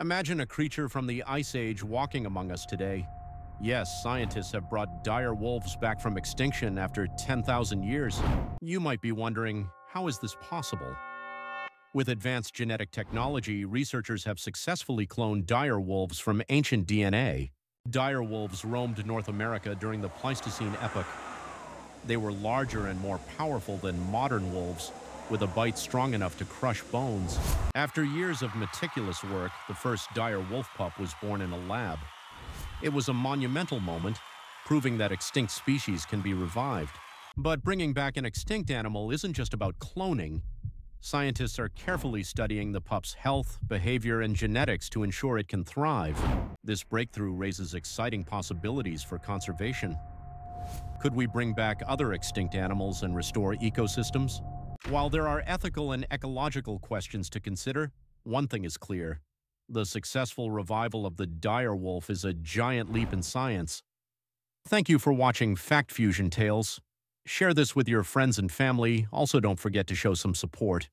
Imagine a creature from the Ice Age walking among us today. Yes, scientists have brought dire wolves back from extinction after 10,000 years. You might be wondering, how is this possible? With advanced genetic technology, researchers have successfully cloned dire wolves from ancient DNA. Dire wolves roamed North America during the Pleistocene epoch. They were larger and more powerful than modern wolves, with a bite strong enough to crush bones. After years of meticulous work, the first dire wolf pup was born in a lab. It was a monumental moment, proving that extinct species can be revived. But bringing back an extinct animal isn't just about cloning. Scientists are carefully studying the pup's health, behavior, and genetics to ensure it can thrive. This breakthrough raises exciting possibilities for conservation. Could we bring back other extinct animals and restore ecosystems? While there are ethical and ecological questions to consider, one thing is clear. The successful revival of the dire wolf is a giant leap in science. Thank you for watching Fact Fusion Tales. Share this with your friends and family. Also, don't forget to show some support.